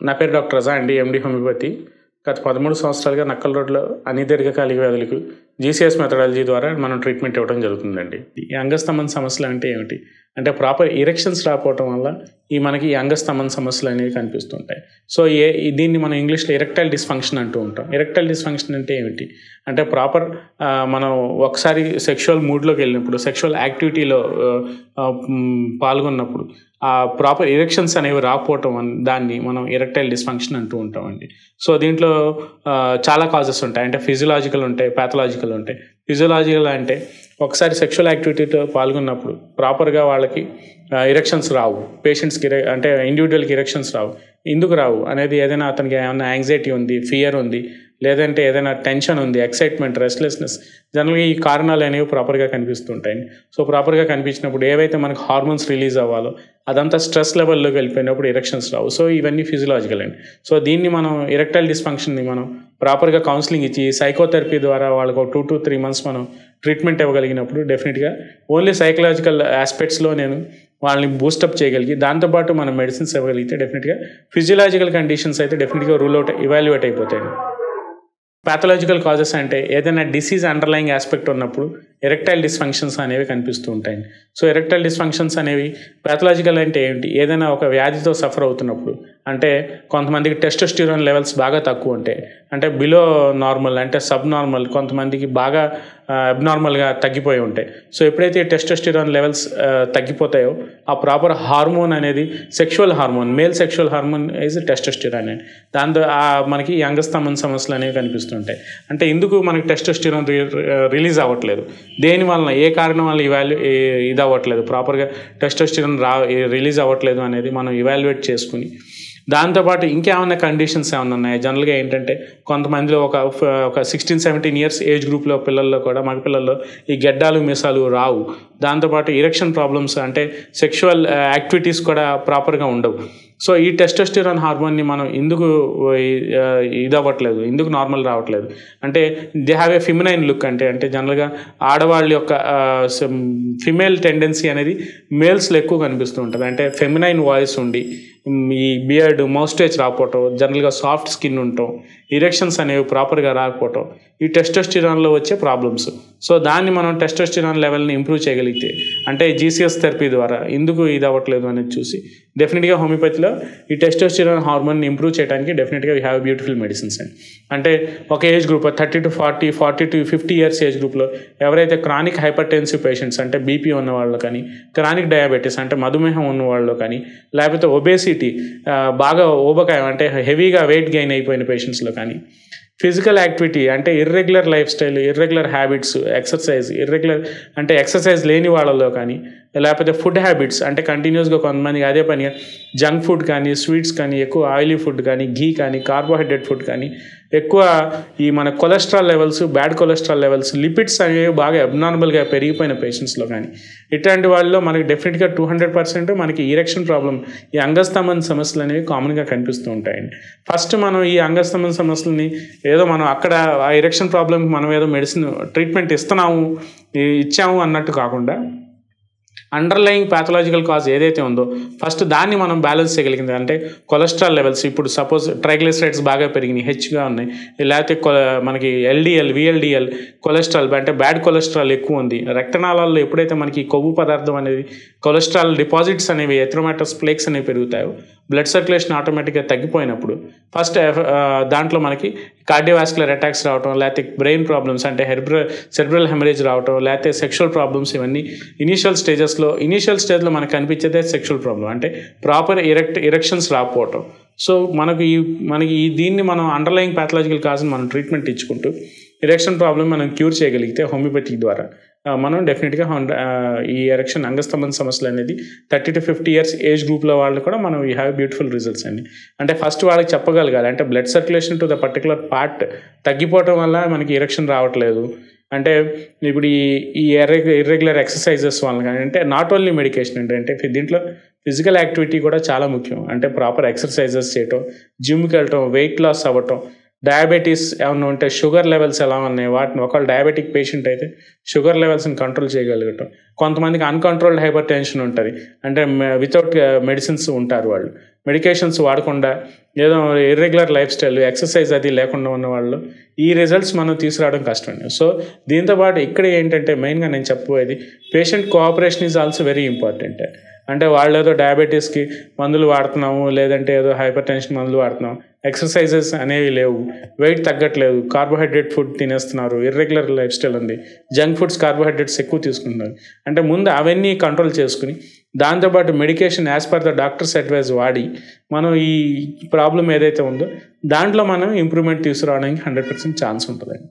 నా పేరు డాక్టర్ రజా అండి ఎండి హోమియోపతి గత పదమూడు సంవత్సరాలుగా నక్కల రోడ్లో అన్ని దీర్ఘకాలిక వ్యాధులకు జీసీఎస్ మెథడాలజీ ద్వారా మనం ట్రీట్మెంట్ ఇవ్వడం జరుగుతుందండి. ఈ అంగస్తంభన సమస్యలు అంటే ఏమిటి? అంటే ప్రాపర్ ఇరెక్షన్స్ రాకపోవటం వల్ల ఈ మనకి ఈ అంగస్తంభన సమస్యలు అనేవి కనిపిస్తుంటాయి. సో ఏ దీన్ని మనం ఇంగ్లీష్లో ఇరెక్టైల్ డిస్ఫంక్షన్ అంటూ ఉంటాం. ఇరెక్టైల్ డిస్ఫంక్షన్ అంటే ఏమిటి? అంటే ప్రాపర్ మనం ఒకసారి సెక్షువల్ మూడ్లోకి వెళ్ళినప్పుడు సెక్షువల్ యాక్టివిటీలో పాల్గొన్నప్పుడు ప్రాపర్ ఇరెక్షన్స్ అనేవి రాకపోవటం దాన్ని మనం ఇరెక్టైల్ డిస్ఫంక్షన్ అంటూ ఉంటామండి. సో దీంట్లో చాలా కాజెస్ ఉంటాయి. అంటే ఫిజియలాజికల్ ఉంటాయి ప్యాథలాజికల్ ఉంటాయి. ఫిజియలాజికల్ అంటే ఒకసారి సెక్షువల్ యాక్టివిటీతో పాల్గొన్నప్పుడు ప్రాపర్గా వాళ్ళకి ఇరెక్షన్స్ రావు. పేషెంట్స్కి అంటే ఇండివిజువల్కి ఇరెక్షన్స్ రావు. ఎందుకు రావు? అనేది ఏదైనా అతనికి ఏమైనా యాంగ్జైటీ ఉంది ఫియర్ ఉంది లేదంటే ఏదైనా టెన్షన్ ఉంది ఎక్సైట్మెంట్ రెస్ట్లెస్నెస్ జనరల్గా ఈ కారణాలు అనేవి ప్రాపర్గా కనిపిస్తుంటాయి. సో ప్రాపర్గా కనిపించినప్పుడు ఏవైతే మనకు హార్మోన్స్ రిలీజ్ అవ్వాలో అదంతా స్ట్రెస్ లెవెల్లోకి వెళ్ళిపోయినప్పుడు ఇరెక్షన్స్ రావు. సో ఇవన్నీ ఫిజియలాజికల్ అండి. సో దీన్ని మనం ఇరెక్టైల్ డిస్ఫంక్షన్ని మనం ప్రాపర్గా కౌన్సిలింగ్ ఇచ్చి సైకోథెరపీ ద్వారా వాళ్ళకు టూ టు త్రీ మంత్స్ మనం ట్రీట్మెంట్ ఇవ్వగలిగినప్పుడు డెఫినెట్గా ఓన్లీ సైకలాజికల్ ఆస్పెక్ట్స్లో నేను వాళ్ళని బూస్టప్ చేయగలిగి దాంతోపాటు మనం మెడిసిన్స్ ఇవ్వగలిగితే డెఫినెట్గా ఫిజియలాజికల్ కండిషన్స్ అయితే డెఫినెట్గా రూల్ అవుట్ ఇవాల్యుయేట్ అయిపోతాయి పాథలాజికల్ కాజెస్ అంటే ఏదైనా డిసీజ్ అండర్లయింగ్ ఆస్పెక్ట్ ఉన్నప్పుడు ఎరెక్టైల్ డిస్ఫంక్షన్స్ అనేవి కనిపిస్తూ ఉంటాయి. సో ఎరెక్టైల్ డిస్ఫంక్షన్స్ అనేవి ప్యాథలాజికల్ అంటే ఏంటి? ఏదైనా ఒక వ్యాధితో సఫర్ అవుతున్నప్పుడు అంటే కొంతమందికి టెస్టోస్టిరోన్ లెవెల్స్ బాగా తక్కువ ఉంటాయి అంటే బిలో నార్మల్ అంటే సబ్ నార్మల్ కొంతమందికి బాగా అబ్నార్మల్గా తగ్గిపోయి ఉంటాయి సో ఎప్పుడైతే టెస్టోస్టిరాన్ లెవెల్స్ తగ్గిపోతాయో ఆ ప్రాపర్ హార్మోన్ అనేది sexual hormone male sexual hormone is testosterone అని దాంతో మనకి ఈ అంగస్తంభన సమస్యలు అనేవి కనిపిస్తుంటాయి అంటే ఎందుకు మనకి టెస్టోస్టిరాన్ రిలీజ్ అవ్వట్లేదు. దేని వలన? ఏ కారణం వల్ల ఇవాల్యూ ఇది అవ్వట్లేదు? ప్రాపర్గా టెస్టోస్టిరాన్ రా రిలీజ్ అవ్వట్లేదు అనేది మనం ఇవాల్యుయేట్ చేసుకుని దాంతోపాటు ఇంకేమైనా కండిషన్స్ ఏమైనా ఉన్నాయి? జనరల్గా ఏంటంటే కొంతమందిలో ఒక ఒక సిక్స్టీన్ సెవెంటీన్ ఇయర్స్ ఏజ్ గ్రూప్లో పిల్లల్లో కూడా మగ పిల్లల్లో ఈ గెడ్డాలు మిసాలు రావు. దాంతోపాటు ఇరెక్షన్ ప్రాబ్లమ్స్ అంటే సెక్షువల్ యాక్టివిటీస్ uh, కూడా ప్రాపర్గా ఉండవు. సో ఈ టెస్టోస్టిరాన్ హార్మోన్ని మనం ఎందుకు uh, uh, ఇదవ్వట్లేదు ఎందుకు నార్మల్ రావట్లేదు? అంటే they have a feminine look అంటే అంటే జనరల్గా ఆడవాళ్ళ యొక్క ఫిమేల్ టెండెన్సీ అనేది మేల్స్లో ఎక్కువ కనిపిస్తూ ఉంటుంది. అంటే ఫెమినైన్ వాయిస్ ఉండి ఈ బియర్డ్ మౌస్టేజ్ రాకపోవటం జనరల్గా సాఫ్ట్ స్కిన్ ఉండటం ఇరెక్షన్స్ అనేవి ప్రాపర్గా రాకపోవటం ఈ టెస్టోస్టిరాన్లో వచ్చే ప్రాబ్లమ్స్ సో దాన్ని మనం టెస్టోస్టిరాన్ లెవెల్ని ఇంప్రూవ్ చేయగలిగితే అంటే జీసీఎస్ థెరపీ ద్వారా ఎందుకు ఇది అవ్వట్లేదు అనేది చూసి డెఫినెట్గా హోమియోపతిలో ఈ టెస్టోస్టిరాన్ హార్మోన్ని ఇంప్రూవ్ చేయడానికి డెఫినెట్గా వీ హ్యావ్ బ్యూటిఫుల్ మెడిసిన్స్ అండి. అంటే ఒక age group thirty to forty forty to fifty years age గ్రూప్లో ఎవరైతే క్రానిక్ హైపర్టెన్సివ్ పేషెంట్స్ అంటే బీపీ ఉన్న వాళ్ళు కానీ క్రానిక్ డయాబెటీస్ అంటే మధుమేహం ఉన్న వాళ్ళు కానీ లేకపోతే ఒబేసిటీ Uh, బాగా ఊబకాయం అంటే హెవీగా వెయిట్ గెయిన్ అయిపోయిన పేషెంట్స్లో కానీ. ఫిజికల్ యాక్టివిటీ అంటే irregular life style irregular habits exercise irregular అంటే ఎక్సర్సైజ్ లేని వాళ్ళలో కానీ లేకపోతే ఫుడ్ హ్యాబిట్స్ అంటే కంటిన్యూస్గా కొంతమందికి అదే పనిగా జంక్ ఫుడ్ కానీ స్వీట్స్ కానీ ఎక్కువ ఆయిలీ ఫుడ్ కానీ ఘీ కానీ కార్బోహైడ్రేట్ ఫుడ్ కానీ ఎక్కువ ఈ మన cholesterol levels bad cholesterol levels lipids అనేవి బాగా అబ్నార్మల్గా పెరిగిపోయిన పేషెంట్స్లో కానీ. ఇట్లాంటి వాళ్ళలో మనకి డెఫినెట్గా టూ హండ్రెడ్ పర్సెంట్ మనకి ఈరెక్షన్ ప్రాబ్లం ఈ అంగస్తంభన సమస్యలు అనేవి కామన్గా కనిపిస్తూ ఉంటాయండి. ఫస్ట్ మనం ఈ అంగస్తంభన సమస్యలని ఏదో మనం అక్కడ ఆ ఎరెక్షన్ ప్రాబ్లంకి మనం ఏదో మెడిసిన్ ట్రీట్మెంట్ ఇస్తున్నాము ఇచ్చాము అన్నట్టు కాకుండా అండర్లయింగ్ ప్యాథలాజికల్ కాజ్ ఏదైతే ఉందో ఫస్ట్ దాన్ని మనం బ్యాలెన్స్ చేయగలిగింది అంటే కొలెస్ట్రాల్ లెవెల్స్ ఇప్పుడు సపోజ్ ట్రైగ్లిసరైడ్స్ బాగా పెరిగినాయి హెచ్గా ఉన్నాయి. లేకపోతే కొ- మనకి ఎల్డిఎల్ విఎల్డిఎల్ కొలెస్ట్రాల్ అంటే బ్యాడ్ కొలెస్ట్రాల్ ఎక్కువ ఉంది. రక్తనాళాల్లో ఎప్పుడైతే మనకి కొవ్వు పదార్థం అనేది కొలెస్ట్రాల్ డిపాజిట్స్ అనేవి ఎథ్రోమాటస్ ప్లేక్స్ అనేవి పెరుగుతాయో బ్లడ్ సర్క్యులేషన్ ఆటోమేటిక్గా తగ్గిపోయినప్పుడు ఫస్ట్ దాంట్లో మనకి కార్డియోవాస్కులర్ అటాక్స్ రావటం లేకపోతే బ్రెయిన్ ప్రాబ్లమ్స్ అంటే హెర్బ్ర సెర్బ్రల్ హెమరేజ్ రావటం లేకపోతే సెక్షువల్ ప్రాబ్లమ్స్ ఇవన్నీ ఇనీషియల్ స్టేజెస్లో ఇనీషియల్ స్టేజ్లో మనకు కనిపించేదే సెక్షువల్ ప్రాబ్లం అంటే ప్రాపర్ ఇరెక్ట్ ఇరెక్షన్స్ రాకపోవటం. సో మనకు ఈ మనకి ఈ దీన్ని మనం అండర్లయింగ్ ప్యాథలాజికల్ కాజ్ని మనం ట్రీట్మెంట్ ఇచ్చుకుంటూ ఇరెక్షన్ ప్రాబ్లం మనం క్యూర్ చేయగలిగితే హోమియోపతి ద్వారా మనం డెఫినెట్గా ఈ ఎరెక్షన్ అంగస్తంభన సమస్యలు అనేది thirty to fifty years age గ్రూప్లో వాళ్ళు కూడా మనం వీ హ్యావ్ బ్యూటిఫుల్ రిజల్ట్స్ అండి. అంటే ఫస్ట్ వాళ్ళకి చెప్పగలగాలి. అంటే blood circulation to the particular part తగ్గిపోవటం వల్ల మనకి ఎరక్షన్ రావట్లేదు. అంటే ఇప్పుడు ఈ ఈ ఇర్రెగ్యులర్ ఎక్సర్సైజెస్ వల్ల కానీ అంటే నాట్ ఓన్లీ మెడికేషన్ అంటే అంటే దీంట్లో ఫిజికల్ యాక్టివిటీ కూడా చాలా ముఖ్యం. అంటే ప్రాపర్ ఎక్సర్సైజెస్ చేయటం జిమ్కి వెళ్ళటం వెయిట్ లాస్ అవ్వటం డయాబెటీస్ ఏమైనా ఉంటే షుగర్ లెవెల్స్ ఎలా ఉన్నాయి వాటిని ఒకవేళ డయాబెటిక్ పేషెంట్ అయితే షుగర్ లెవెల్స్ని కంట్రోల్ చేయగలగటం. కొంతమందికి అన్కంట్రోల్డ్ హైపర్ టెన్షన్ ఉంటుంది. అంటే వితౌట్ మెడిసిన్స్ ఉంటారు వాళ్ళు. మెడికేషన్స్ వాడకుండా ఏదో ఇర్రెగ్యులర్ లైఫ్ స్టైల్ ఎక్సర్సైజ్ అది లేకుండా ఉన్న వాళ్ళు ఈ రిజల్ట్స్ మనం తీసుకురావడం కష్టం. సో దీంతో పాటు ఇక్కడ ఏంటంటే మెయిన్గా నేను చెప్పబోయేది patient cooperation is also very important. అంటే వాళ్ళు ఏదో డయాబెటీస్కి మందులు వాడుతున్నాము లేదంటే ఏదో హైపర్ టెన్షన్ మందులు వాడుతున్నాం ఎక్సర్సైజెస్ అనేవి లేవు. వెయిట్ తగ్గట్లేదు. కార్బోహైడ్రేట్ ఫుడ్ తినేస్తున్నారు. ఇర్రెగ్యులర్ లైఫ్ స్టైల్ ఉంది. జంక్ ఫుడ్స్ కార్బోహైడ్రేట్స్ ఎక్కువ తీసుకుంటున్నారు. అంటే ముందు అవన్నీ కంట్రోల్ చేసుకుని దాంతోపాటు medication as per the doctor's advise వాడి మనం ఈ ప్రాబ్లం ఏదైతే ఉందో దాంట్లో మనం ఇంప్రూవ్మెంట్ తీసుకురావడానికి హండ్రెడ్ పర్సెంట్ ఛాన్స్ ఉంటుందండి.